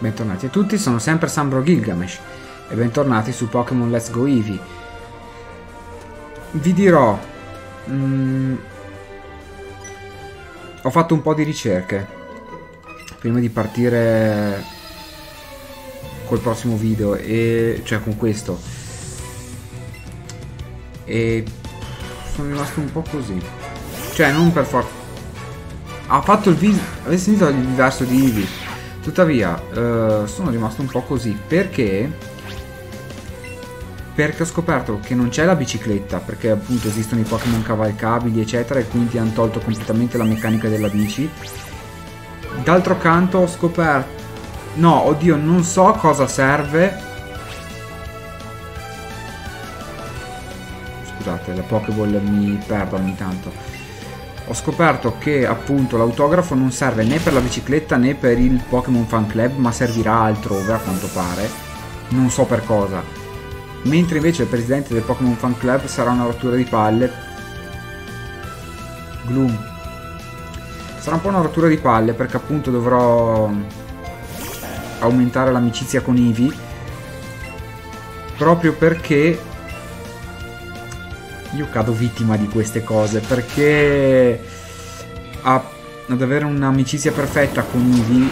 Bentornati a tutti, sono sempre Sambro Gilgamesh e bentornati su Pokémon Let's Go Eevee. Vi dirò... mm, ho fatto un po' di ricerche prima di partire col prossimo video, e, cioè con questo. E sono rimasto un po' così. Cioè, non per forza... Ha fatto il video... Avete sentito il diverso di Eevee? Tuttavia, eh, sono rimasto un po' così perché perché ho scoperto che non c'è la bicicletta, perché appunto esistono i Pokémon cavalcabili, eccetera, e quindi hanno tolto completamente la meccanica della bici. D'altro canto ho scoperto... No, oddio, non so cosa serve. Scusate, la Pokéball mi perdo ogni tanto ho scoperto che appunto l'autografo non serve né per la bicicletta né per il Pokémon Fan Club, ma servirà altrove a quanto pare. Non so per cosa. Mentre invece il presidente del Pokémon Fan Club sarà una rottura di palle. Gloom. Sarà un po' una rottura di palle perché appunto dovrò aumentare l'amicizia con Eevee. Proprio perché io cado vittima di queste cose perché a, ad avere un'amicizia perfetta con Eevee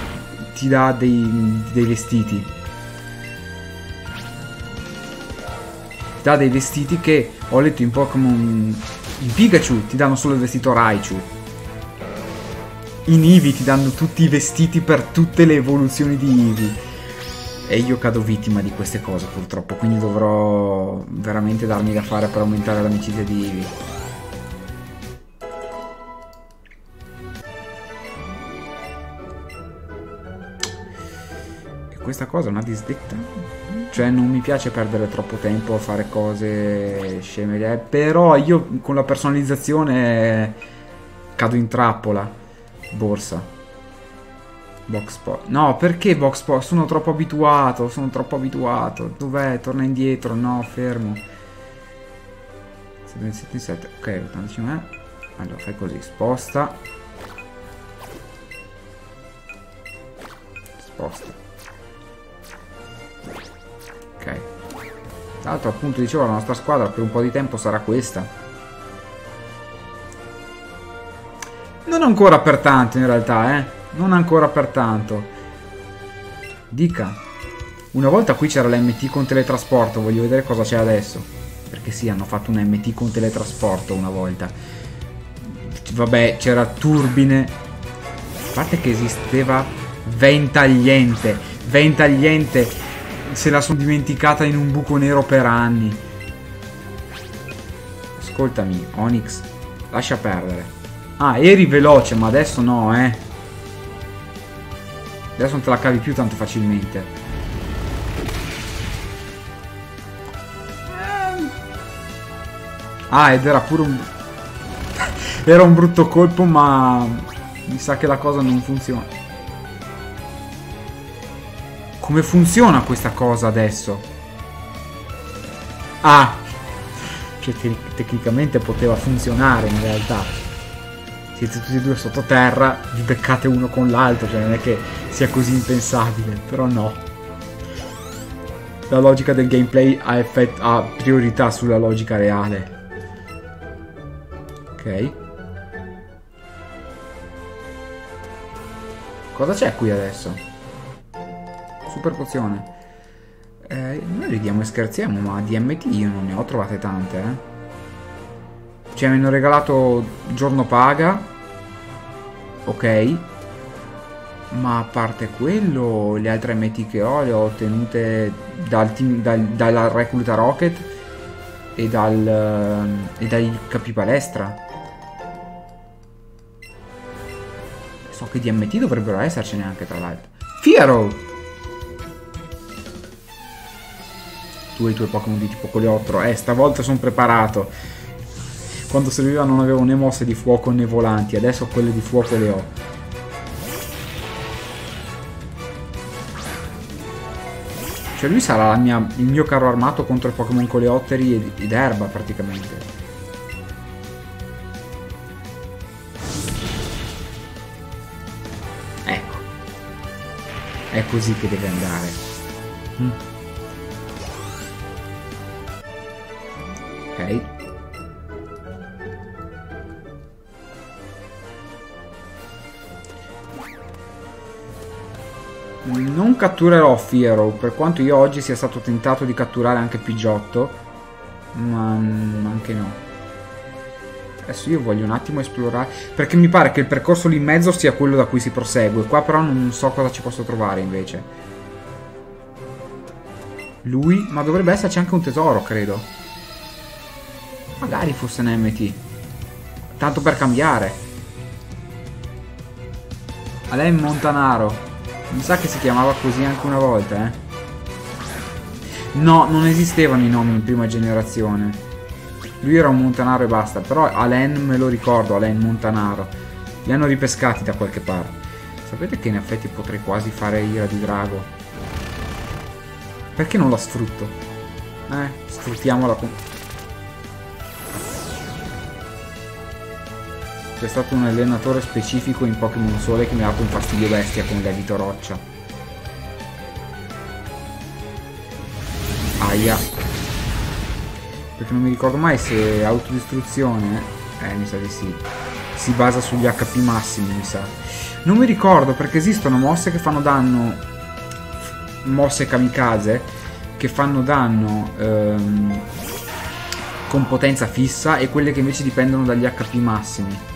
ti dà dei, dei vestiti. Ti dà dei vestiti che ho letto in Pokémon. In Pikachu ti danno solo il vestito Raichu. In Eevee ti danno tutti i vestiti per tutte le evoluzioni di Eevee. E io cado vittima di queste cose purtroppo, quindi dovrò veramente darmi da fare per aumentare l'amicizia di Ivy. E questa cosa è una disdetta. Cioè non mi piace perdere troppo tempo a fare cose sceme, però io con la personalizzazione cado in trappola. Borsa. Box Pop. No, perché Box Pop? Sono troppo abituato, sono troppo abituato. Dov'è? Torna indietro. No, fermo. 77. Ok, 85. Allora, fai così. Sposta. Sposta. Ok. Tra l'altro, appunto, dicevo, la nostra squadra per un po' di tempo sarà questa. Non ancora per tanto, in realtà, eh. Non ancora per tanto. Dica. Una volta qui c'era l'MT con teletrasporto, voglio vedere cosa c'è adesso. Perché sì, hanno fatto un MT con teletrasporto una volta. Vabbè, c'era turbine. A parte che esisteva Ventagliente. Ventagliente. Se la sono dimenticata in un buco nero per anni. Ascoltami, Onyx. Lascia perdere. Ah, eri veloce, ma adesso no, eh. Adesso non te la cavi più tanto facilmente. Ah, ed era pure un... era un brutto colpo, ma... Mi sa che la cosa non funziona. Come funziona questa cosa adesso? Ah! Cioè, te tecnicamente poteva funzionare in realtà siete tutti e due sottoterra, vi beccate uno con l'altro, cioè non è che sia così impensabile, però no. La logica del gameplay ha, effett- ha priorità sulla logica reale. Ok. Cosa c'è qui adesso? Super pozione. Eh, noi ridiamo e scherziamo, ma DMT io non ne ho trovate tante, eh. Cioè mi hanno regalato giorno paga. Ok. Ma a parte quello, le altre MT che ho le ho ottenute dal team, dal, dalla Recluta Rocket e, dal, e dai capi palestra. So che DMT dovrebbero essercene anche tra l'altro. Fiero! Tu e i tuoi Pokémon di tipo coleottero. Eh, stavolta sono preparato. Quando serviva non avevo né mosse di fuoco né volanti, adesso quelle di fuoco le ho. Cioè lui sarà mia, il mio carro armato contro i Pokémon coleotteri ed, erba praticamente. Ecco. È così che deve andare. Mm. Catturerò Fiero, per quanto io oggi sia stato tentato di catturare anche Pigiotto, ma anche no. Adesso io voglio un attimo esplorare, perché mi pare che il percorso lì in mezzo sia quello da cui si prosegue, qua però non so cosa ci posso trovare invece. Lui, ma dovrebbe esserci anche un tesoro, credo. Magari fosse un MT. Tanto per cambiare. Alain Montanaro. Mi sa che si chiamava così anche una volta, eh. No, non esistevano i nomi in prima generazione. Lui era un Montanaro e basta, però Alain me lo ricordo, Alain Montanaro. Li hanno ripescati da qualche parte. Sapete che in effetti potrei quasi fare ira di drago? Perché non la sfrutto? Eh, sfruttiamola con... C'è stato un allenatore specifico in Pokémon Sole che mi ha dato un fastidio bestia con Levito Roccia. Aia. Perché non mi ricordo mai se autodistruzione... Eh, mi sa di sì. Si basa sugli HP massimi, mi sa. Non mi ricordo perché esistono mosse che fanno danno... Mosse kamikaze che fanno danno... Ehm, con potenza fissa e quelle che invece dipendono dagli HP massimi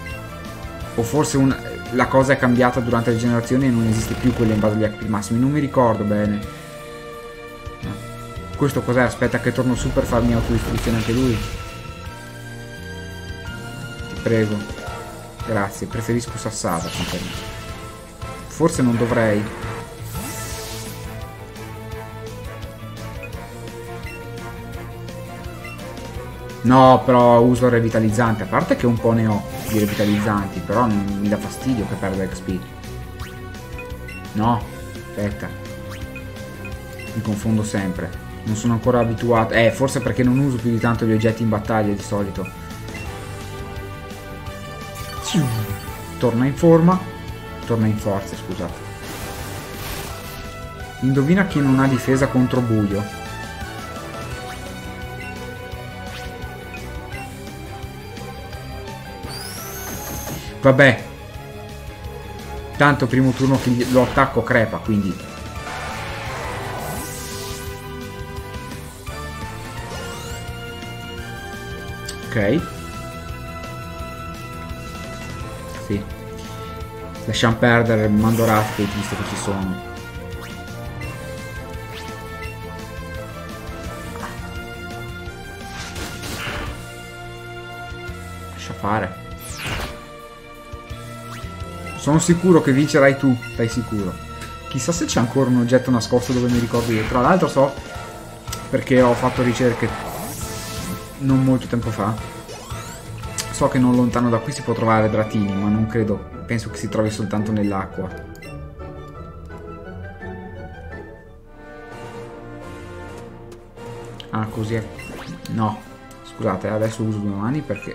o forse un, la cosa è cambiata durante le generazioni e non esiste più quella in base agli HP massimi, non mi ricordo bene. Questo cos'è? Aspetta che torno su per farmi autodistruzione anche lui. Ti prego. Grazie, preferisco Sassata. Forse non dovrei. No, però uso il revitalizzante, a parte che un po' ne ho di revitalizzanti, però mi dà fastidio che perda XP. No, aspetta. Mi confondo sempre. Non sono ancora abituato. Eh, forse perché non uso più di tanto gli oggetti in battaglia di solito. Torna in forma. Torna in forza, scusate. Indovina chi non ha difesa contro buio. Vabbè. Tanto primo turno che lo attacco crepa, quindi... Ok. Sì. Lasciamo perdere, mando Raspate visto che ci sono. Lascia fare. Sono sicuro che vincerai tu, stai sicuro. Chissà se c'è ancora un oggetto nascosto dove mi ricordo io. Tra l'altro so, perché ho fatto ricerche non molto tempo fa, so che non lontano da qui si può trovare Dratini, ma non credo, penso che si trovi soltanto nell'acqua. Ah, così è. No, scusate, adesso uso due mani perché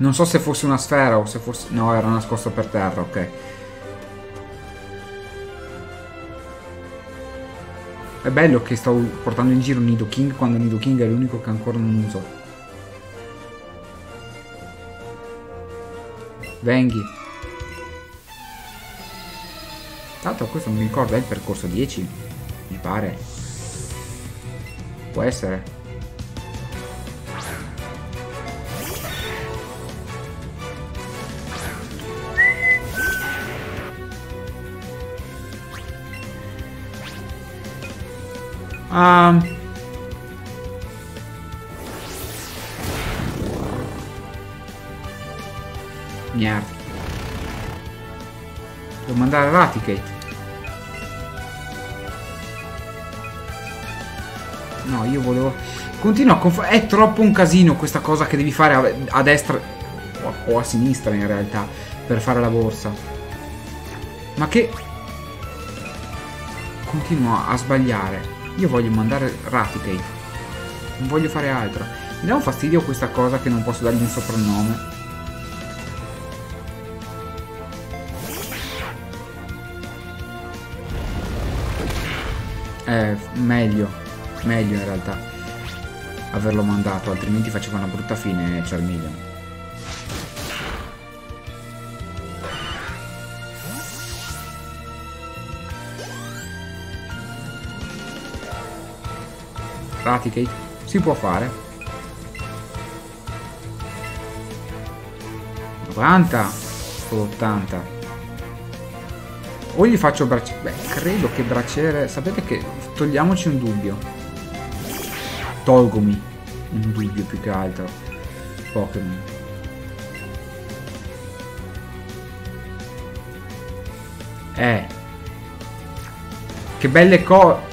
Non so se fosse una sfera o se fosse... No, era nascosto per terra, ok. È bello che sto portando in giro Nido King quando Nido King è l'unico che ancora non uso. Venghi. Tanto questo non mi ricordo, è il percorso 10? Mi pare. Può essere. Um, Merda. Devo mandare Raticate. No, io volevo... Continua a confondere... È troppo un casino questa cosa che devi fare a, a destra o a sinistra in realtà per fare la borsa. Ma che... Continua a sbagliare. Io voglio mandare Raticate. Non voglio fare altro. Mi dà un fastidio questa cosa che non posso dargli un soprannome. Eh, meglio, meglio in realtà averlo mandato, altrimenti faceva una brutta fine Charmeleon. Raticate? Si può fare. 90 o 80 o gli faccio braciere beh credo che braciere sapete che togliamoci un dubbio tolgomi un dubbio più che altro Pokémon eh che belle cose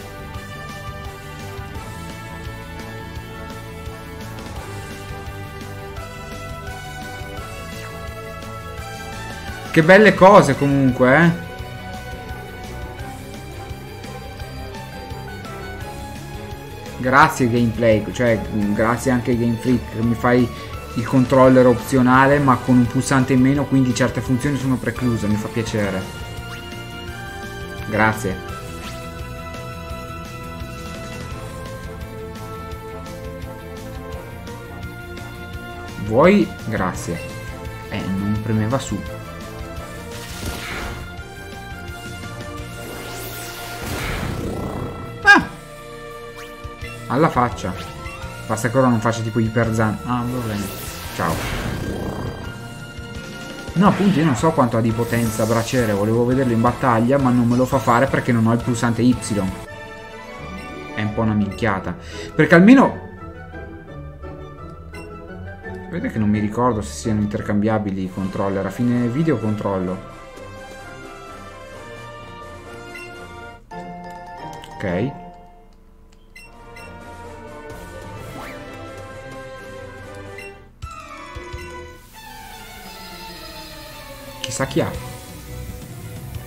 Che belle cose comunque, eh. Grazie gameplay, cioè grazie anche ai Game Freak che mi fai il controller opzionale ma con un pulsante in meno quindi certe funzioni sono precluse, mi fa piacere. Grazie. Vuoi? Grazie. Eh, non premeva su. Alla faccia. Basta che ora non faccia tipo iperzan. Ah, va bene. Ciao. No, appunto, io non so quanto ha di potenza braciere. Volevo vederlo in battaglia, ma non me lo fa fare perché non ho il pulsante Y. È un po' una minchiata. Perché almeno... Vedete che non mi ricordo se siano intercambiabili i controller. A fine video controllo. Ok. Chissà chi ha.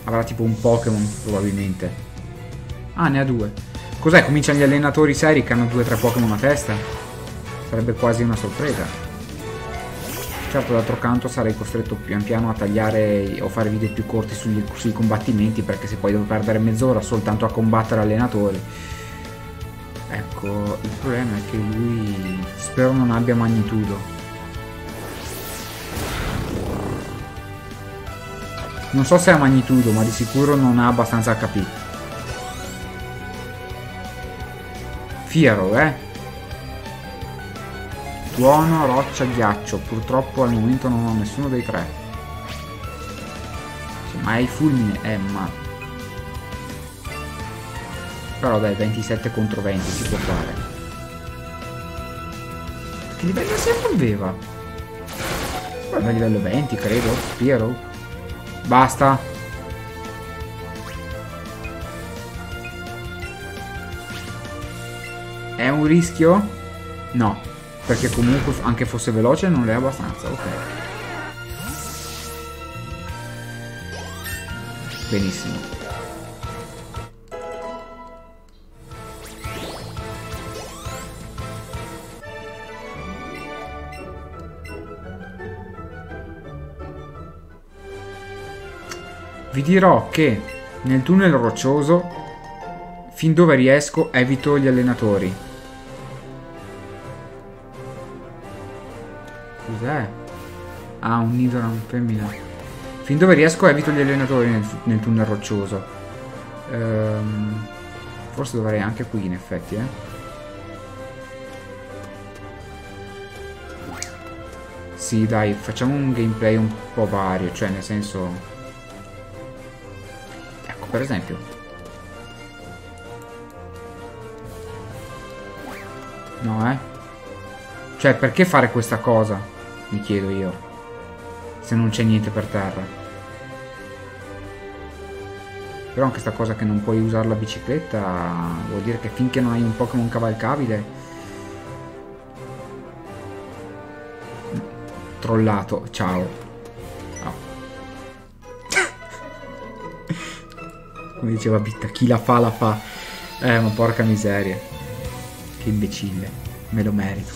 Avrà tipo un Pokémon, probabilmente. Ah, ne ha due. Cos'è? Cominciano gli allenatori seri che hanno due o tre Pokémon a testa? Sarebbe quasi una sorpresa. Certo, d'altro canto sarei costretto pian piano a tagliare o fare video più corti sugli, sui combattimenti perché se poi devo perdere mezz'ora soltanto a combattere allenatori. Ecco, il problema è che lui spero non abbia magnitudo. Non so se ha magnitudo, ma di sicuro non ha abbastanza HP. Fiero, eh? Tuono, roccia, ghiaccio. Purtroppo al momento non ho nessuno dei tre. Ma è fulmine, eh, ma... Però dai, 27 contro 20 si può fare. Che livello si aveva? Guarda, livello 20, credo. Piero. Basta. È un rischio? No. Perché comunque anche fosse veloce non è abbastanza. Ok. Benissimo. Vi dirò che nel tunnel roccioso, fin dove riesco, evito gli allenatori. Cos'è? Ah, un Nidoran femmina. Fin dove riesco evito gli allenatori nel, nel tunnel roccioso. Ehm, forse dovrei anche qui in effetti, eh. Sì, dai, facciamo un gameplay un po' vario, cioè nel senso per esempio. No, eh? Cioè, perché fare questa cosa? Mi chiedo io. Se non c'è niente per terra. Però anche questa cosa che non puoi usare la bicicletta vuol dire che finché non hai un Pokémon cavalcabile... Trollato, ciao. Come diceva Bitta, chi la fa la fa. Eh, ma porca miseria. Che imbecille. Me lo merito.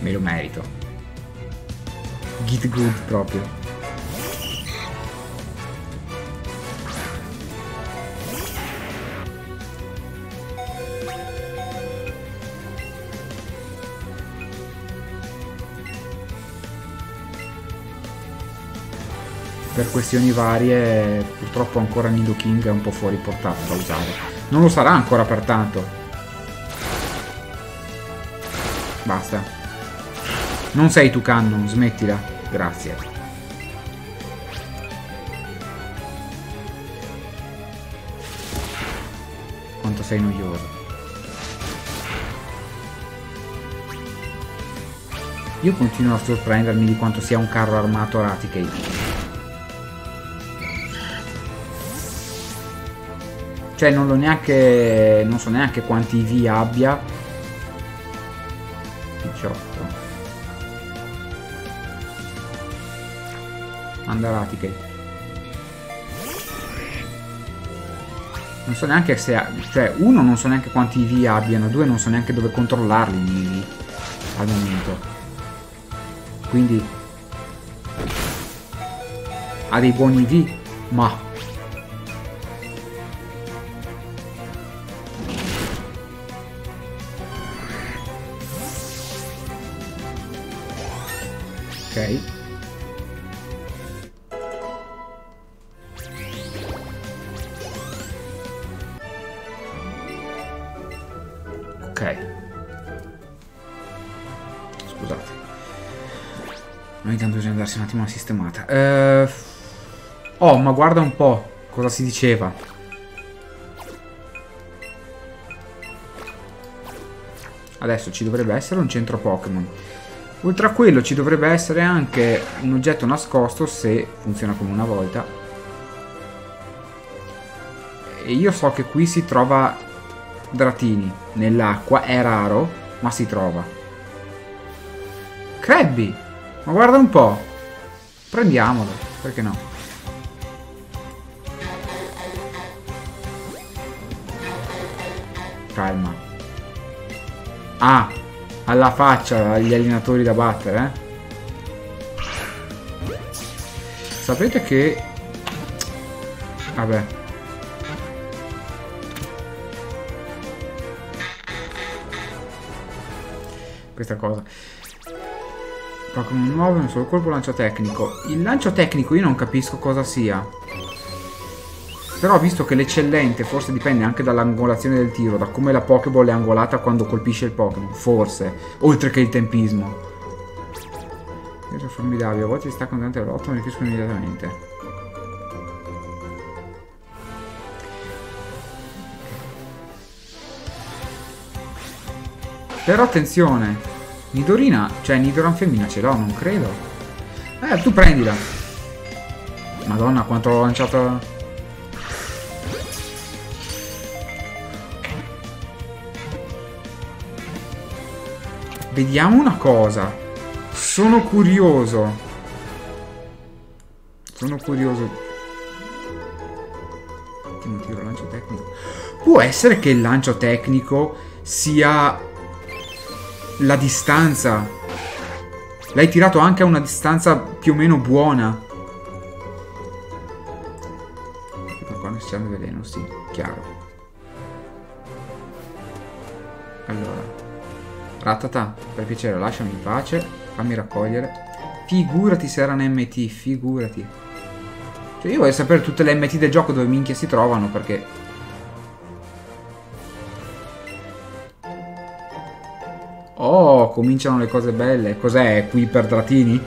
Me lo merito. Git good proprio. Questioni varie purtroppo ancora Nido King è un po' fuori portata da usare. Non lo sarà ancora per tanto. Basta. Non sei tu Cannon, smettila. Grazie. Quanto sei noioso. Io continuo a sorprendermi di quanto sia un carro armato Raticate. Cioè non neanche. non so neanche quanti IV abbia. 18. Manda Raticate. Non so neanche se ha, cioè uno non so neanche quanti IV abbiano, due non so neanche dove controllarli gli IV al momento quindi ha dei buoni V, ma ok ok Noi tanto bisogna darsi un attimo una sistemata. Eh... Oh, ma guarda un po' cosa si diceva. Adesso ci dovrebbe essere un centro Pokémon. Oltre a quello ci dovrebbe essere anche un oggetto nascosto se funziona come una volta. E io so che qui si trova Dratini nell'acqua, è raro, ma si trova. Krabby! Ma guarda un po'. Prendiamolo, perché no? Calma. Ah, alla faccia agli allenatori da battere, eh? Sapete che... Vabbè. Questa cosa. Pokémon nuovo un solo colpo lancio tecnico. Il lancio tecnico io non capisco cosa sia. Però visto che l'eccellente forse dipende anche dall'angolazione del tiro, da come la Pokéball è angolata quando colpisce il Pokémon, forse, oltre che il tempismo. È formidabile, a volte si sta contento dell'8 mi rifiuto immediatamente. Però attenzione, Nidorina, cioè Nidoran femmina ce l'ho, non credo. Eh, tu prendila. Madonna, quanto l'ho lanciata... Vediamo una cosa. Sono curioso. Sono curioso. Ottimo tiro, lancio tecnico. Può essere che il lancio tecnico sia la distanza. L'hai tirato anche a una distanza più o meno buona. Ma qua necessariamente veleno, sì, chiaro. Allora. Ratata, per piacere, lasciami in pace. Fammi raccogliere. Figurati se era un MT, figurati. Cioè io voglio sapere tutte le MT del gioco dove minchia si trovano perché Oh, cominciano le cose belle. Cos'è qui per Dratini?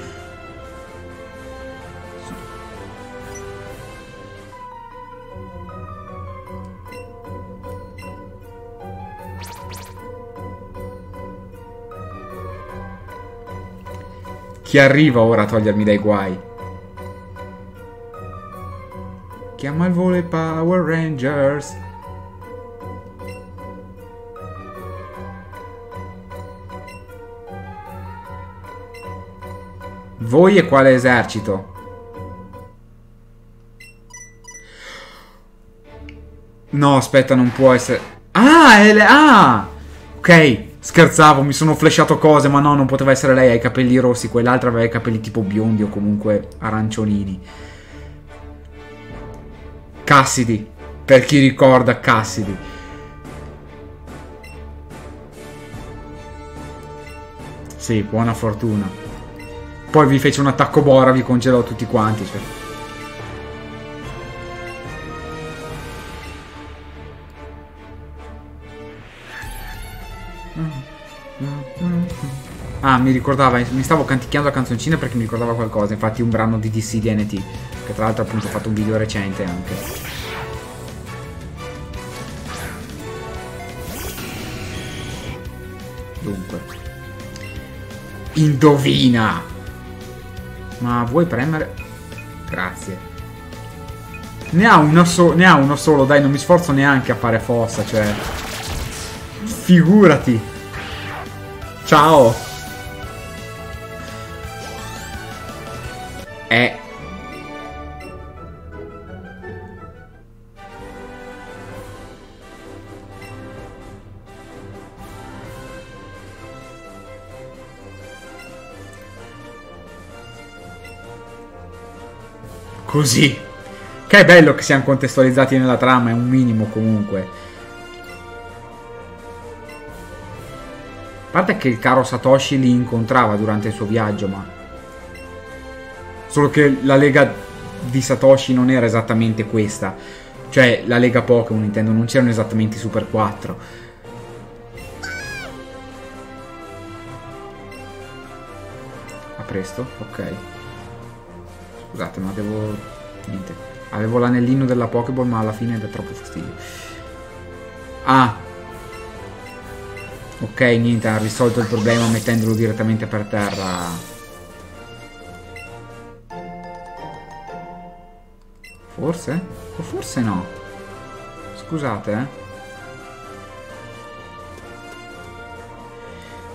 Chi arriva ora a togliermi dai guai? Chiama il volo i Power Rangers. Voi e quale esercito? No, aspetta, non può essere... Ah, è le... Ah! Ok, scherzavo, mi sono flashato cose, ma no, non poteva essere lei, ha i capelli rossi, quell'altra aveva i capelli tipo biondi o comunque aranciolini. Cassidy, per chi ricorda Cassidy. Sì, buona fortuna. Poi vi fece un attacco Bora, vi congelò tutti quanti. Cioè. Mi ricordava, mi stavo canticchiando la canzoncina perché mi ricordava qualcosa, infatti un brano di DC DNT, che tra l'altro appunto ho fatto un video recente anche. Dunque. Indovina! Ma vuoi premere? Grazie. Ne ha, uno so ne ha uno solo, dai, non mi sforzo neanche a fare fossa, cioè... Figurati! Ciao! È così. Che è bello che siamo contestualizzati nella trama, è un minimo comunque. A parte che il caro Satoshi li incontrava durante il suo viaggio, ma Solo che la lega di Satoshi non era esattamente questa. Cioè, la lega Pokémon, intendo, non c'erano esattamente i Super 4. A presto? Ok. Scusate, ma devo... Niente. Avevo l'anellino della Pokéball, ma alla fine dà troppo fastidio. Ah! Ok, niente, ha risolto il problema mettendolo direttamente per terra. Forse? O forse no? Scusate, eh.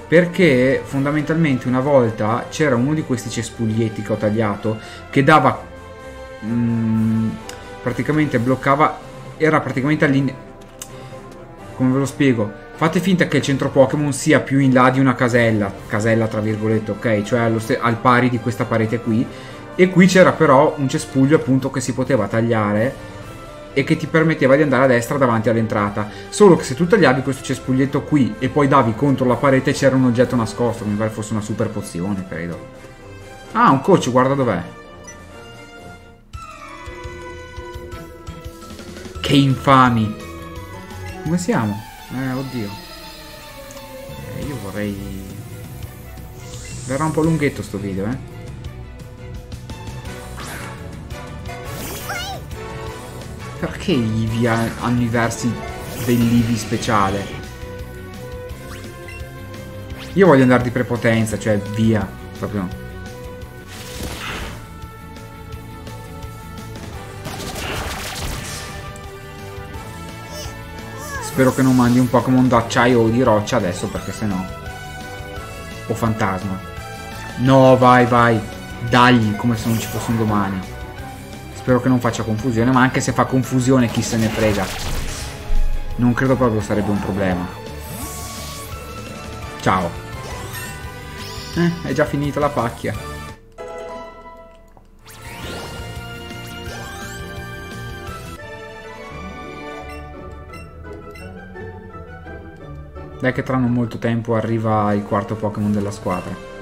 Perché fondamentalmente una volta c'era uno di questi cespuglietti che ho tagliato che dava... Mm, praticamente bloccava... Era praticamente all'in... Come ve lo spiego? Fate finta che il centro Pokémon sia più in là di una casella, casella tra virgolette, ok? Cioè al pari di questa parete qui e qui c'era però un cespuglio appunto che si poteva tagliare e che ti permetteva di andare a destra davanti all'entrata. Solo che se tu tagliavi questo cespuglietto qui e poi davi contro la parete c'era un oggetto nascosto, mi pare fosse una super pozione, credo. Ah, un coach, guarda dov'è. Che infami. Come siamo? Eh, oddio. Eh, io vorrei... Verrà un po' lunghetto sto video, eh. Perché Eevee hanno i versi dell'Eevee speciale? Io voglio andare di prepotenza, cioè via, proprio. Spero che non mandi un Pokémon d'acciaio o di roccia adesso perché sennò... O fantasma. No, vai, vai. Dagli come se non ci fosse un domani. Spero che non faccia confusione, ma anche se fa confusione chi se ne frega. Non credo proprio sarebbe un problema. Ciao. Eh, è già finita la pacchia. Dai che tra non molto tempo arriva il quarto Pokémon della squadra.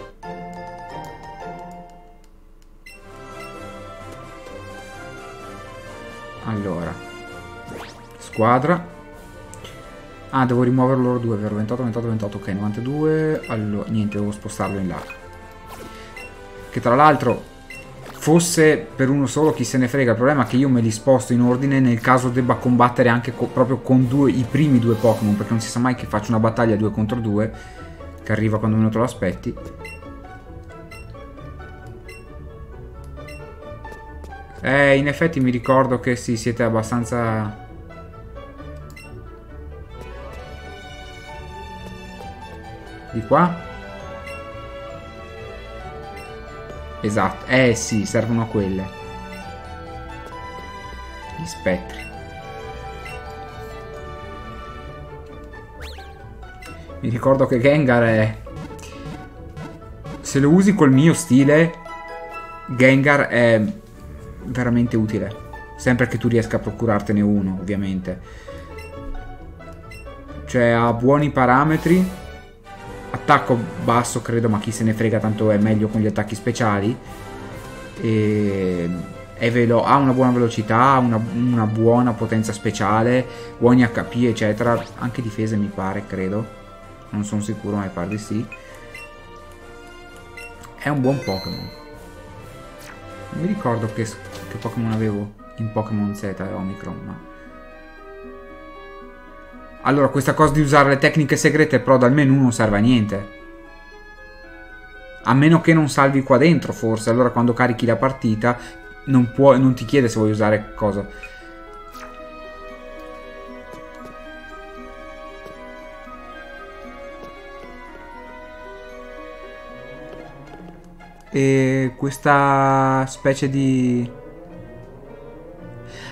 Squadra. Ah, devo rimuovere loro due, vero? 28, 28, 28, ok, 92. Allora, niente, devo spostarlo in là. Che tra l'altro fosse per uno solo chi se ne frega. Il problema è che io me li sposto in ordine nel caso debba combattere anche co proprio con due, i primi due Pokémon, perché non si sa mai che faccio una battaglia 2 contro 2, che arriva quando meno te lo aspetti. Eh, in effetti mi ricordo che sì, siete abbastanza... Di qua? Esatto, eh sì, servono quelle. Gli spettri. Mi ricordo che Gengar è... Se lo usi col mio stile, Gengar è veramente utile. Sempre che tu riesca a procurartene uno, ovviamente. Cioè ha buoni parametri. Attacco basso credo, ma chi se ne frega, tanto è meglio con gli attacchi speciali. E ha una buona velocità, una, una, buona potenza speciale, buoni HP, eccetera. Anche difese mi pare, credo. Non sono sicuro, ma mi pare di sì. È un buon Pokémon. Non mi ricordo che, che Pokémon avevo in Pokémon Z e Omicron, ma... Allora, questa cosa di usare le tecniche segrete però dal menu non serve a niente. A meno che non salvi qua dentro, forse. Allora quando carichi la partita non, può, non ti chiede se vuoi usare cosa. E questa specie di...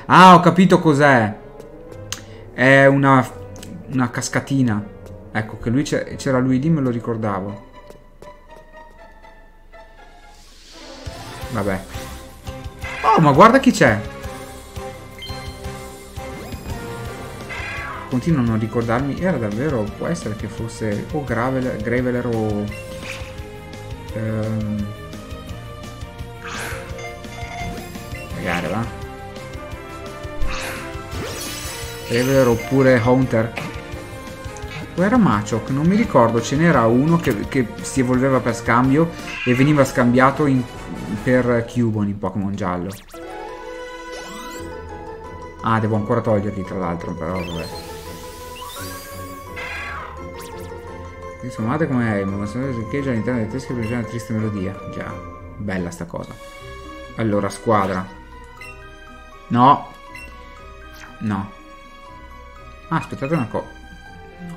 Ah, ho capito cos'è. È una, una cascatina. Ecco, che lui c'era lui lì, me lo ricordavo. Vabbè. Oh, ma guarda chi c'è. Continuo a non ricordarmi. Era davvero... Può essere che fosse o Graveler, Graveler o... Ehm... Magari, va? Graveler oppure Hunter. O era Machok? Non mi ricordo. Ce n'era uno che, che si evolveva per scambio e veniva scambiato in per Cubone in Pokémon giallo. Ah, devo ancora toglierli tra l'altro, però vabbè. Insomma, come è, ma se echeggia all'interno dei testi per una triste melodia. Già, bella sta cosa. Allora, squadra. No. No. Ah, aspettate una cosa.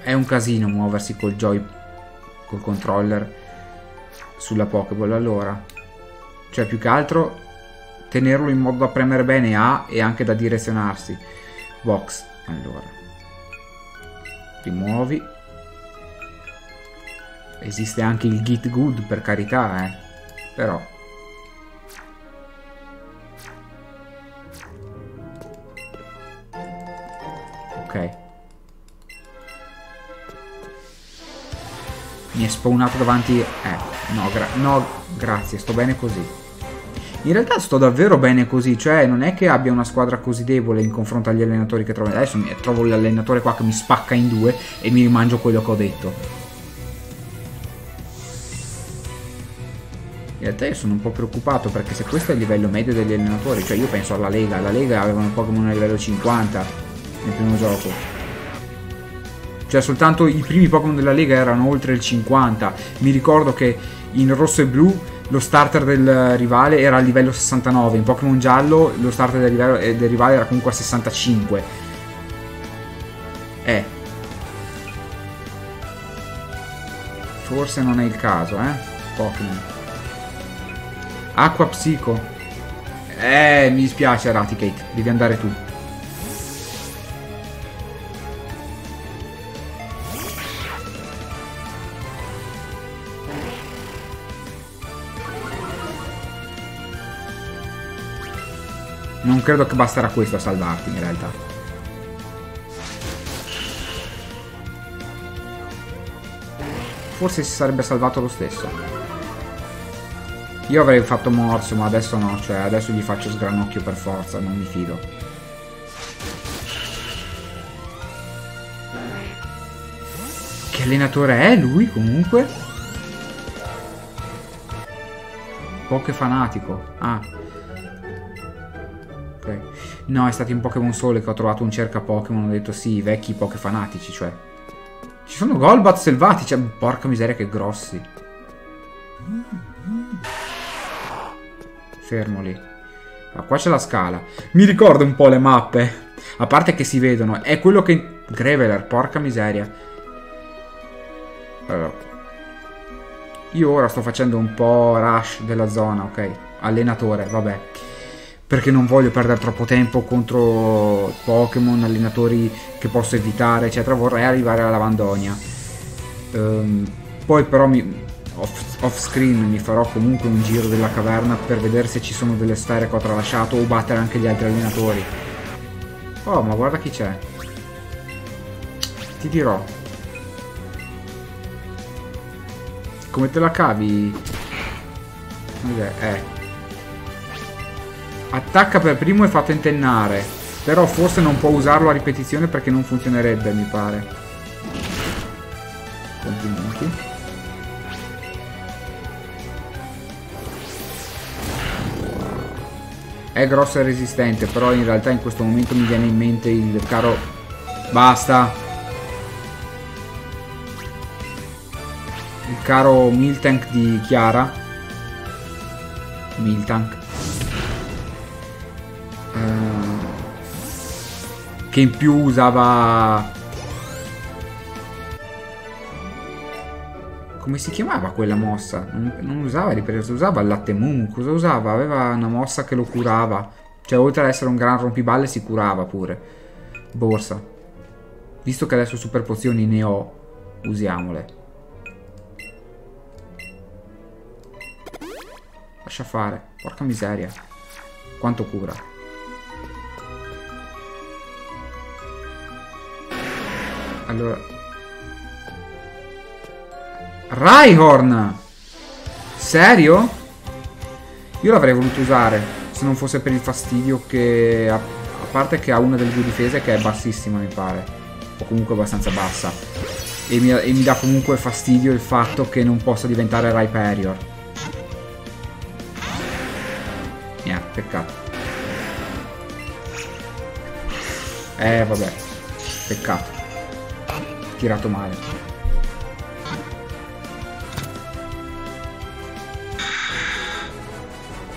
È un casino muoversi col joy col controller sulla Pokéball. Allora, cioè, più che altro tenerlo in modo da premere bene A e anche da direzionarsi. Box. Allora. Rimuovi. Esiste anche il git good, per carità, eh. Però... Ok. Mi è spawnato davanti... Eh, no, gra no, grazie, sto bene così. In realtà sto davvero bene così, cioè non è che abbia una squadra così debole in confronto agli allenatori che trovo. Adesso trovo l'allenatore qua che mi spacca in due e mi rimangio quello che ho detto. In realtà io sono un po' preoccupato perché se questo è il livello medio degli allenatori, cioè io penso alla Lega, la Lega avevano Pokémon a livello 50 nel primo gioco. Cioè soltanto i primi Pokémon della Lega erano oltre il 50. Mi ricordo che in rosso e blu lo starter del rivale era a livello 69, in Pokémon giallo lo starter del, livello, eh, del rivale era comunque a 65. Eh. Forse non è il caso, eh? Pokémon. Acqua Psico. Eh, mi dispiace Raticate, devi andare tu. Non credo che basterà questo a salvarti in realtà. Forse si sarebbe salvato lo stesso. Io avrei fatto morso, ma adesso no, cioè adesso gli faccio sgranocchio per forza, non mi fido. Che allenatore è lui comunque? Poche fanatico. Ah. No, è stato in Pokémon Sole che ho trovato un cerca Pokémon. Ho detto sì, vecchi Poké fanatici, cioè. Ci sono Golbat selvatici, cioè, porca miseria che grossi. Fermo lì. Ma qua c'è la scala. Mi ricordo un po' le mappe. A parte che si vedono. È quello che... Graveler, porca miseria. Allora. Io ora sto facendo un po' rush della zona, ok? Allenatore, vabbè perché non voglio perdere troppo tempo contro Pokémon, allenatori che posso evitare, eccetera. Vorrei arrivare alla Lavandonia. Um, poi però mi, off, off, screen mi farò comunque un giro della caverna per vedere se ci sono delle sfere che ho tralasciato o battere anche gli altri allenatori. Oh, ma guarda chi c'è. Ti dirò. Come te la cavi? Eh, Attacca per primo e fa tentennare. Però forse non può usarlo a ripetizione perché non funzionerebbe, mi pare. Complimenti. È grosso e resistente, però in realtà in questo momento mi viene in mente il caro... Basta! Il caro Miltank di Chiara. Miltank che in più usava... Come si chiamava quella mossa? Non, non usava ripresa, usava il latte moon. Cosa usava? Aveva una mossa che lo curava. Cioè, oltre ad essere un gran rompiballe, si curava pure. Borsa. Visto che adesso super pozioni ne ho, usiamole. Lascia fare. Porca miseria. Quanto cura. Allora... Rhyhorn! Serio? Io l'avrei voluto usare, se non fosse per il fastidio che... A, a parte che ha una delle due difese che è bassissima, mi pare. O comunque abbastanza bassa. E mi, e mi dà comunque fastidio il fatto che non possa diventare Rhyperior. Niente, peccato. Eh, vabbè. Peccato tirato male.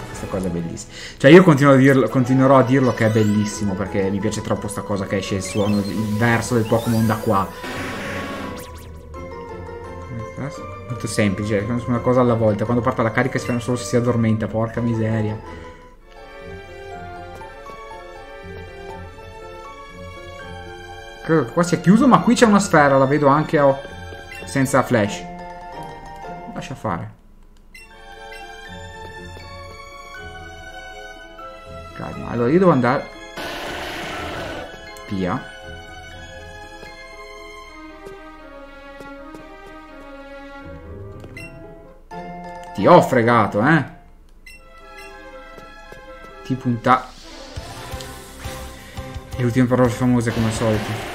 Questa cosa è bellissima. Cioè io a dirlo, continuerò a dirlo che è bellissimo perché mi piace troppo sta cosa che esce il suono, il verso del Pokémon da qua. Molto semplice, una cosa alla volta. Quando parte la carica fa solo se si addormenta, porca miseria. Credo che qua sia chiuso, ma qui c'è una sfera, la vedo anche a... senza flash. Lascia fare. Calma, allora io devo andare... Via. Ti ho fregato, eh? Ti punta... Le ultime parole famose come al solito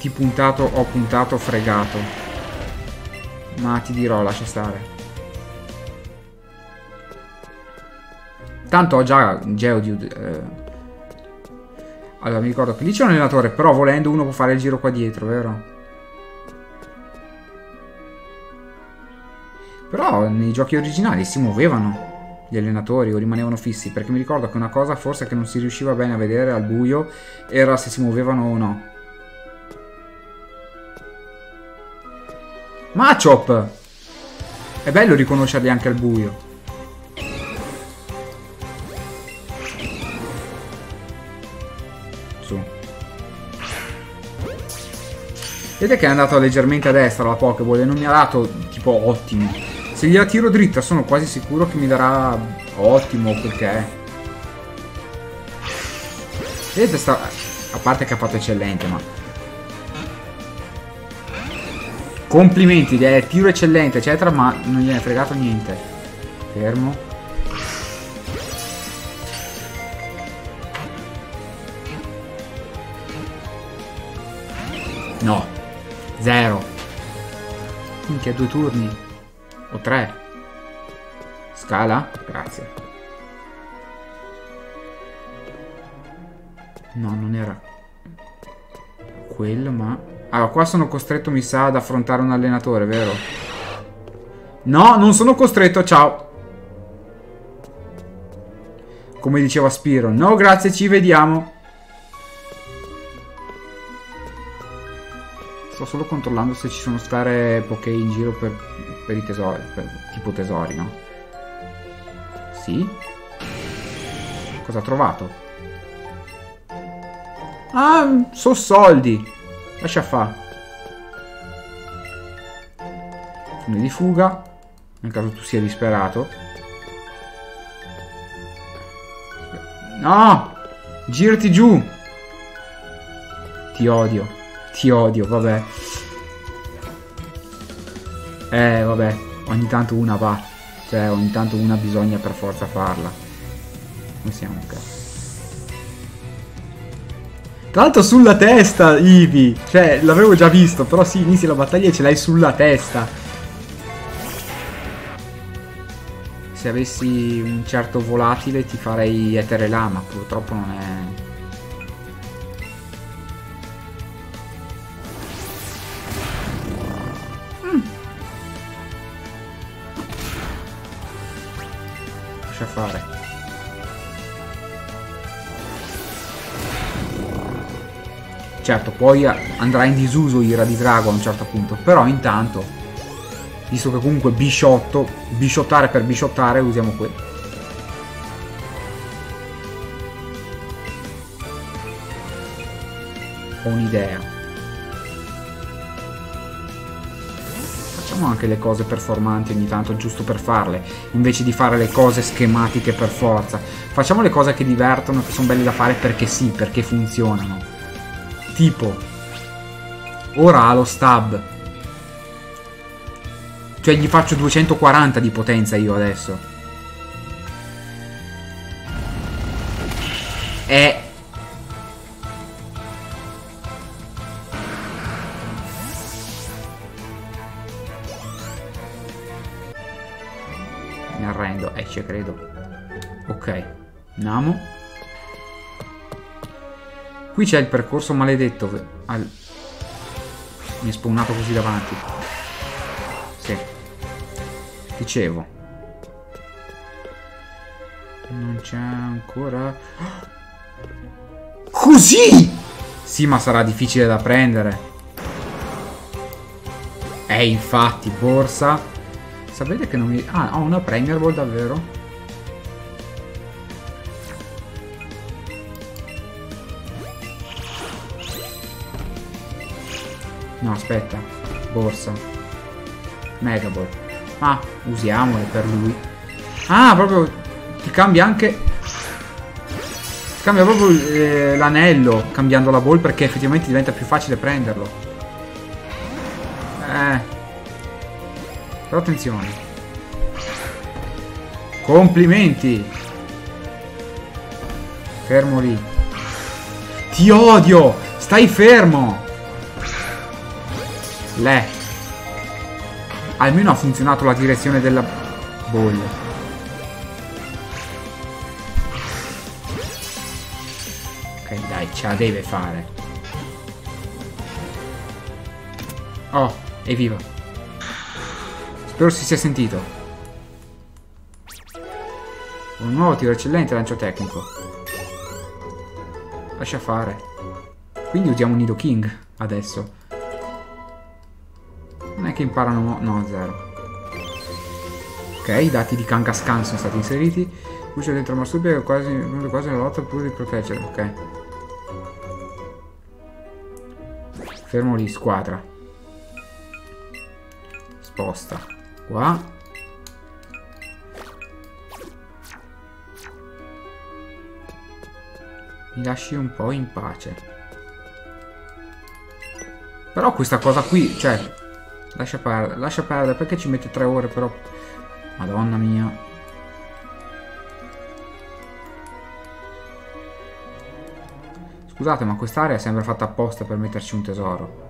ti puntato, ho puntato, fregato. Ma ti dirò, lascia stare. Tanto ho già Geodude. Eh. Allora, mi ricordo che lì c'è un allenatore, però volendo uno può fare il giro qua dietro, vero? Però nei giochi originali si muovevano gli allenatori o rimanevano fissi, perché mi ricordo che una cosa forse che non si riusciva bene a vedere al buio era se si muovevano o no. Machop! È bello riconoscerli anche al buio. Su. Vedete che è andato leggermente a destra la Pokéball e non mi ha dato tipo ottimo. Se gliela tiro dritta sono quasi sicuro che mi darà ottimo è. Vedete sta... A parte che ha fatto eccellente, ma... Complimenti, è tiro eccellente, eccetera, ma non gliene è fregato niente. Fermo. No. Zero. Minchia, due turni. O tre. Scala? Grazie. No, non era quello, ma... Allora, qua sono costretto, mi sa, ad affrontare un allenatore, vero? No, non sono costretto, ciao. Come diceva Spiro. No, grazie, ci vediamo. Sto solo controllando se ci sono sfere poké in giro per, per i tesori, per, tipo tesori, no? Sì? Cosa ha trovato? Ah, so soldi. Lascia fa. Fune di fuga. Nel caso tu sia disperato. No! Girati giù! Ti odio. Ti odio, vabbè. Eh, vabbè. Ogni tanto una va. Cioè, ogni tanto una bisogna per forza farla. Non siamo cazzo. Tra l'altro sulla testa, Ivi. Cioè, l'avevo già visto, però sì, inizi la battaglia e ce l'hai sulla testa. se avessi un certo volatile ti farei etere lama, purtroppo non è... Certo, poi andrà in disuso Ira di Drago a un certo punto, però intanto visto che comunque bisciotto, bisciottare per bisciottare, usiamo qui. Ho un'idea. Facciamo anche le cose performanti ogni tanto, giusto per farle, invece di fare le cose schematiche per forza. Facciamo le cose che divertono, che sono belle da fare perché sì, perché funzionano. Tipo, ora ha lo stab, cioè gli faccio 240 di potenza io adesso. E... Mi arrendo, eh, ci credo. Ok, andiamo. Qui c'è il percorso maledetto. Al... Mi è spawnato così davanti. Dicevo. Non c'è ancora... Così! Sì, ma sarà difficile da prendere. Eh, infatti, borsa. Sapete che non mi... Ah, ho una Premier Ball davvero? No, aspetta. Borsa. Mega Ball. Ah, usiamole per lui. Ah, proprio... Ti cambia anche... Cambia proprio eh, l'anello cambiando la ball perché effettivamente diventa più facile prenderlo. Eh. Però attenzione. Complimenti. Fermo lì. Ti odio! Stai fermo! Le. Almeno ha funzionato la direzione della bolla. Ok, dai, ce la deve fare. Oh, evviva. Spero si sia sentito. Un nuovo tiro eccellente lancio tecnico. Lascia fare. Quindi usiamo Nido King adesso. Che imparano... No, zero. Ok, i dati di Kangaskhan sono stati inseriti. Luce dentro Marsupia è quasi, quasi una lotta pure di proteggere. Ok. Fermo lì, squadra. Sposta. Qua. Mi lasci un po' in pace. Però questa cosa qui, cioè, Lascia perdere, lascia perdere, perché ci mette tre ore però? Madonna mia. Scusate, ma quest'area sembra fatta apposta per metterci un tesoro.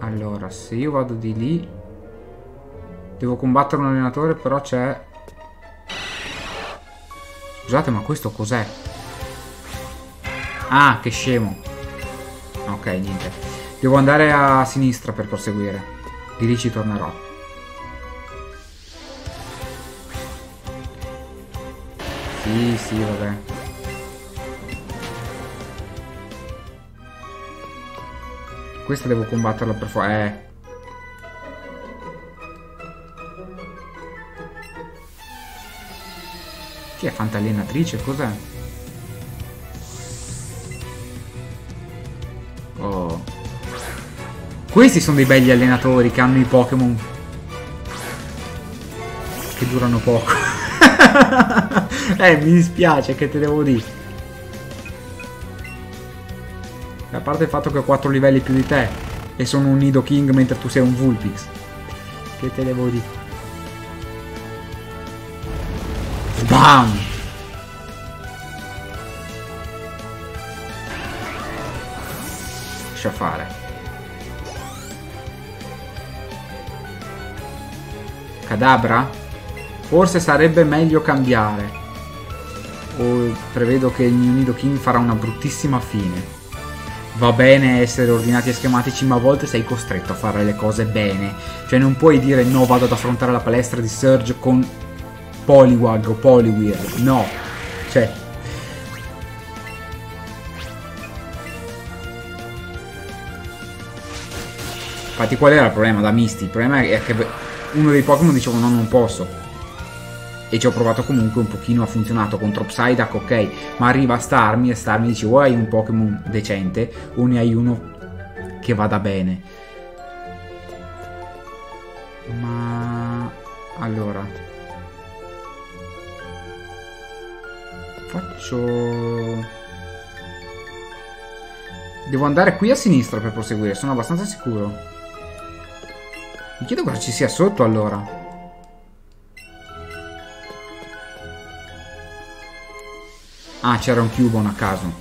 Allora, se io vado di lì... Devo combattere un allenatore, però c'è... Scusate, ma questo cos'è? Ah, che scemo. Ok, niente. Devo andare a sinistra per proseguire. Di lì ci tornerò. Sì, sì, vabbè. Questa devo combatterla per forza. Eh. Chi è fantalienatrice? Cos'è? Questi sono dei belli allenatori che hanno i Pokémon. Che durano poco. eh, mi dispiace, che te devo dire. A parte il fatto che ho 4 livelli più di te e sono un Nido King mentre tu sei un Vulpix. Che te devo dire. Bam! Lascia fare. Cadabra? Forse sarebbe meglio cambiare. O prevedo che il mio Nido King farà una bruttissima fine. Va bene essere ordinati e schematici, ma a volte sei costretto a fare le cose bene. Cioè non puoi dire no, vado ad affrontare la palestra di Surge con Poliwag o Poliwhirl. No. Cioè, Infatti qual era il problema da Misty? Il problema è che uno dei Pokémon diceva no, non posso. E ci ho provato comunque un pochino, ha funzionato contro Psyduck, ok. Ma arriva Starmie e Starmie dice o hai un Pokémon decente o ne hai uno che vada bene. Ma... Allora... Faccio... Devo andare qui a sinistra per proseguire, sono abbastanza sicuro. Mi chiedo cosa ci sia sotto allora. Ah, c'era un Cubone a caso.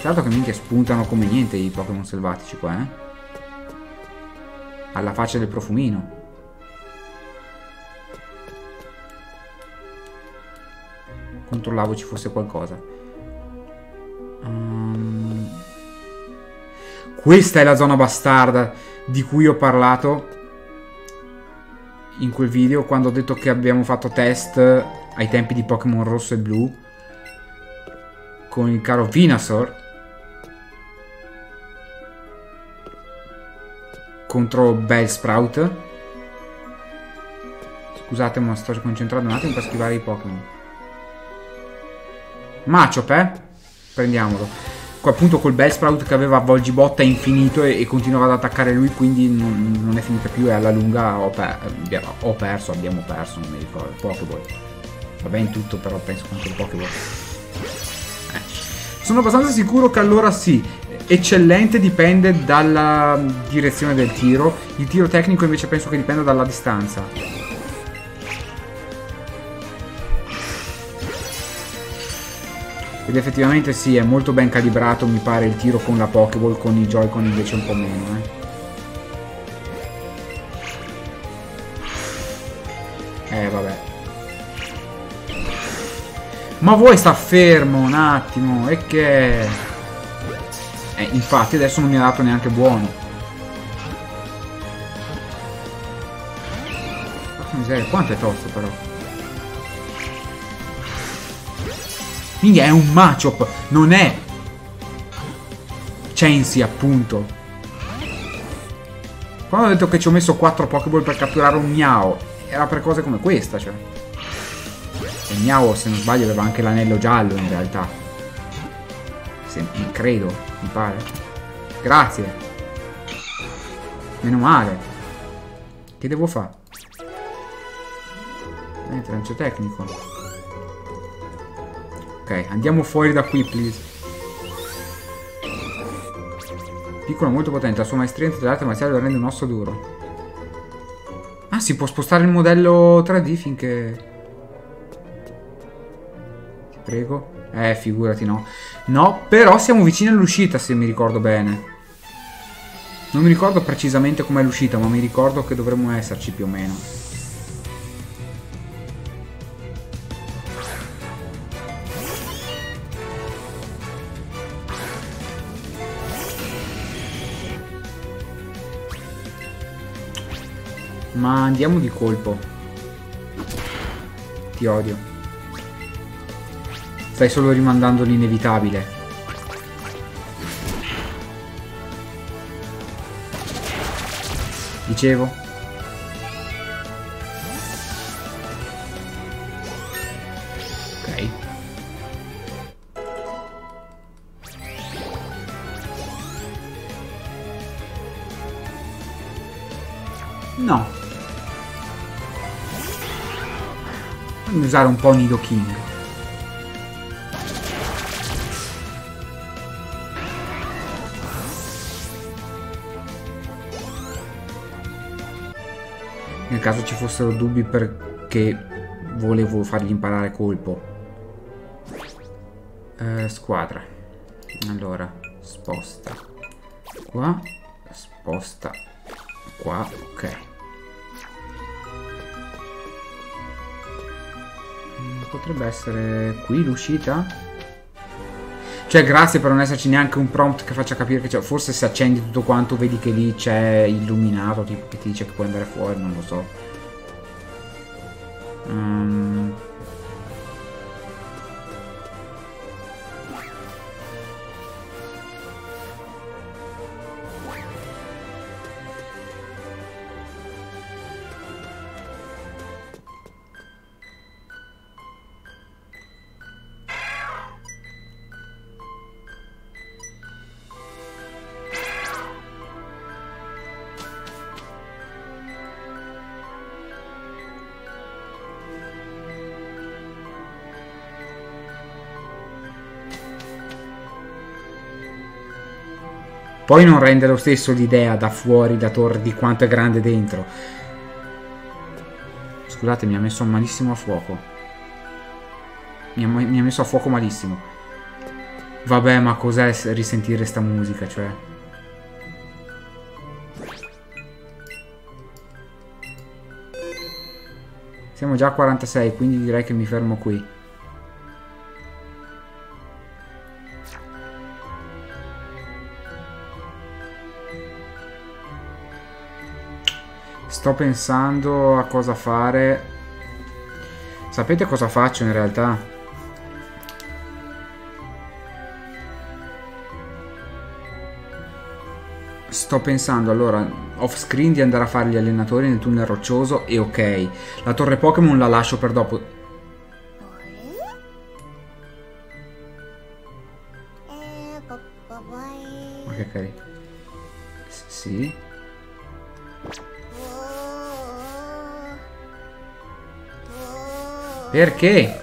Certo che minchia spuntano come niente i Pokémon selvatici qua, eh. Alla faccia del profumino. Controllavo ci fosse qualcosa. Questa è la zona bastarda di cui ho parlato in quel video quando ho detto che abbiamo fatto test ai tempi di Pokémon rosso e blu con il caro Venusaur contro Bellsprout scusate ma sto concentrando un attimo per schivare i Pokémon. Machop eh? Prendiamolo appunto col Bellsprout che aveva Volgibotta infinito e, e, continuava ad attaccare lui, quindi non, non, è finita più e alla lunga ho, per, ho, perso, abbiamo perso, non mi ricordo, Pokéball. Va bene tutto, però penso contro il Pokéball. Eh. Sono abbastanza sicuro che allora sì, eccellente dipende dalla direzione del tiro, il tiro tecnico invece penso che dipenda dalla distanza. Ed effettivamente sì, è molto ben calibrato, mi pare, il tiro con la Pokéball, con i Joy-Con invece un po' meno, eh. Eh, vabbè. Ma vuoi sta fermo un attimo? E che... Eh, infatti adesso non mi ha dato neanche buono. Porca miseria, quanto è tosto però. Quindi è un Machop, non è Chansey appunto. Quando ho detto che ci ho messo 4 Pokéball per catturare un Miao, era per cose come questa, cioè. E Miao, se non sbaglio, aveva anche l'anello giallo in realtà. Se, credo, mi pare. Grazie. Meno male. Che devo fare? Eh, lancio tecnico. Ok, andiamo fuori da qui, please. Piccolo molto potente, la sua maestria in arte marziali lo rende un osso duro. Ah, si può spostare il modello 3D finché... Ti prego. Eh, figurati, no. No, però siamo vicini all'uscita, se mi ricordo bene. Non mi ricordo precisamente com'è l'uscita, ma mi ricordo che dovremmo esserci più o meno. Ma andiamo di colpo. Ti odio. Stai solo rimandando l'inevitabile. Dicevo? Usare un po' Nido King. Nel caso ci fossero dubbi perché volevo fargli imparare colpo. Eh, squadra. Allora, sposta. Qua, sposta. Qua, potrebbe essere qui l'uscita? Cioè, grazie per non esserci neanche un prompt che faccia capire che c'è. Forse se accendi tutto quanto vedi che lì c'è illuminato, tipo che ti dice che puoi andare fuori, non lo so. Um, Poi non rende lo stesso l'idea da fuori, da torre, di quanto è grande dentro. Scusate, mi ha messo malissimo a fuoco. Mi ha, mi ha messo a fuoco malissimo. Vabbè, ma cos'è risentire sta musica, cioè... Siamo già a 46, quindi direi che mi fermo qui. Sto pensando a cosa fare. Sapete cosa faccio in realtà? Sto pensando allora off screen di andare a fare gli allenatori nel tunnel roccioso e ok. La torre Pokémon la lascio per dopo. Perché?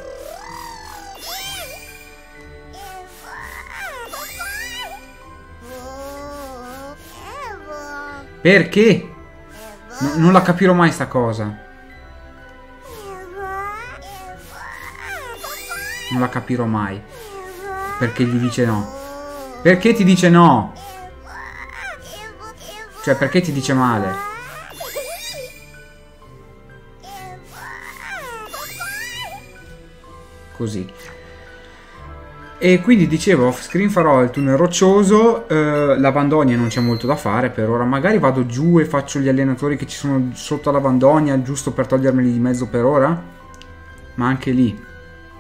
Perché? No, non la capirò mai sta cosa. Non la capirò mai. Perché gli dice no. Perché ti dice no? Cioè, perché ti dice male? Così. E quindi dicevo, off screen farò il tunnel roccioso, eh, la Vandonia non c'è molto da fare per ora, magari vado giù e faccio gli allenatori che ci sono sotto la Vandonia, giusto per togliermeli di mezzo per ora, ma anche lì,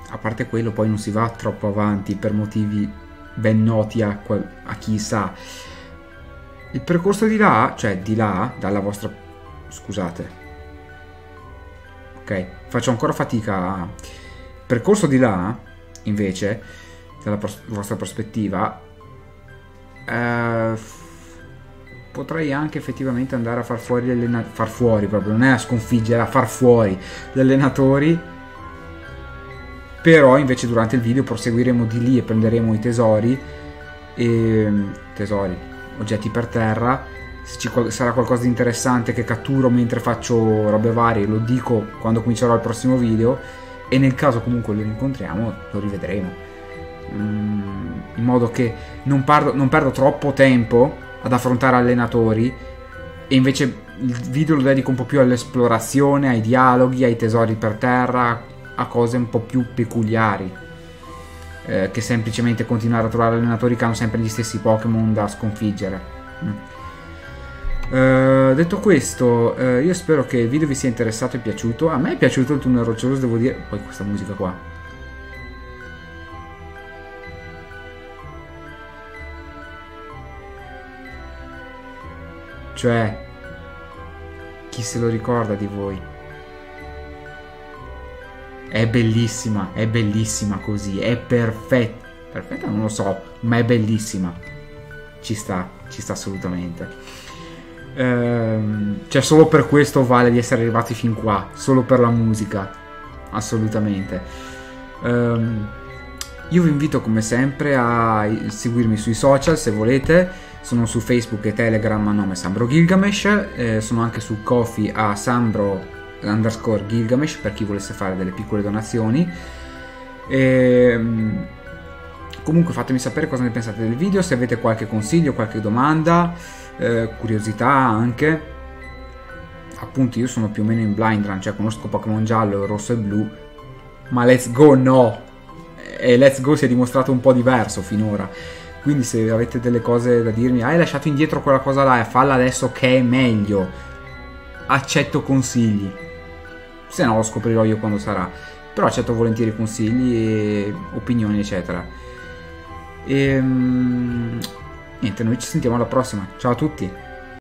a parte quello, poi non si va troppo avanti per motivi ben noti a, a chi sa. Il percorso di là, cioè di là, dalla vostra... scusate. Ok, faccio ancora fatica a percorso di là, invece, dalla pros- vostra prospettiva, eh, potrei anche effettivamente andare a far fuori allenatori, far fuori proprio, non è a sconfiggere, a far fuori gli allenatori. Però invece durante il video proseguiremo di lì e prenderemo i tesori, e, tesori, oggetti per terra. Se ci sarà qualcosa di interessante che catturo mentre faccio robe varie, lo dico quando comincerò il prossimo video e nel caso comunque lo incontriamo lo rivedremo mm, in modo che non, parlo, non perdo troppo tempo ad affrontare allenatori e invece il video lo dedico un po' più all'esplorazione, ai dialoghi, ai tesori per terra, a cose un po' più peculiari eh, che semplicemente continuare a trovare allenatori che hanno sempre gli stessi Pokémon da sconfiggere. Mm. Uh, detto questo, uh, io spero che il video vi sia interessato e piaciuto. A me è piaciuto il tunnel roccioso, devo dire. Poi questa musica qua. Cioè, chi se lo ricorda di voi? È bellissima, è bellissima così, è perfetta. Perfetta non lo so, ma è bellissima. Ci sta, ci sta assolutamente. Ehm, cioè solo per questo vale di essere arrivati fin qua, solo per la musica, assolutamente. Ehm, io vi invito come sempre a seguirmi sui social se volete, sono su Facebook e Telegram a nome Sambro Gilgamesh, eh, sono anche su Kofi a Sambro underscore Gilgamesh per chi volesse fare delle piccole donazioni. Ehm, comunque fatemi sapere cosa ne pensate del video, se avete qualche consiglio, qualche domanda eh, curiosità anche. Appunto io sono più o meno in blind run, cioè conosco Pokémon giallo, rosso e blu, ma Let's Go no. E Let's Go si è dimostrato un po' diverso finora. Quindi se avete delle cose da dirmi, hai lasciato indietro quella cosa là e falla adesso che è meglio. Accetto consigli. Se no lo scoprirò io quando sarà. Però accetto volentieri consigli opinioni, eccetera. E, niente, noi ci sentiamo alla prossima. Ciao a tutti.